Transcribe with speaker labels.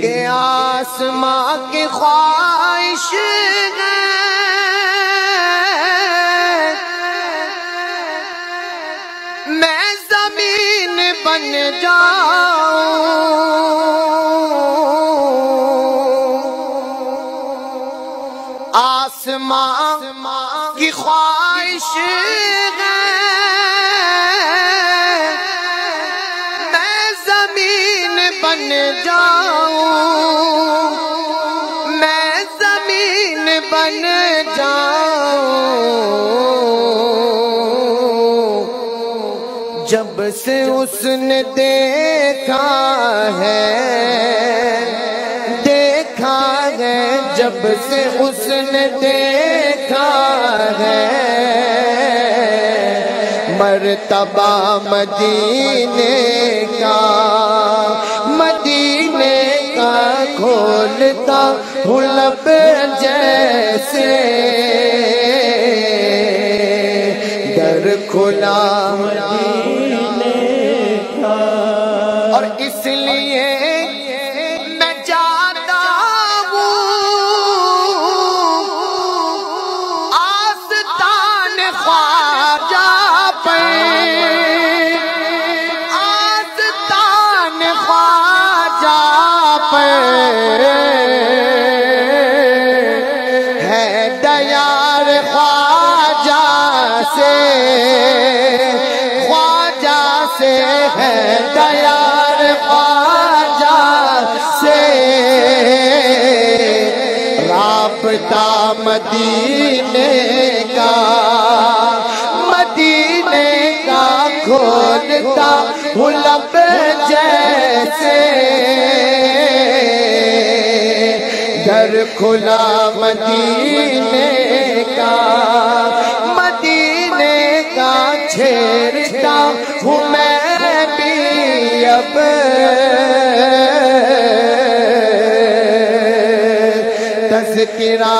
Speaker 1: के आसमां की ख्वाहिश मैं ज़मीन बन जाऊँ। आसमां की ख्वाहिश मैं ज़मीन बन जाऊँ, मैं ज़मीन बन जाऊँ। जब से उसने देखा है देखा है, जब से उसने देखा है, मरतबा मदीने का खोलता हूँ जैसे। दर खुला और इसलिए मैं जाता हूँ। आस्तान ख्वाजा पे से, ख्वाजा से है, दयार ख्वाजा से। राबता मदीने का मदीने का खोलता हूँ जैसे। दर खुला मदीने का अब तस्किरा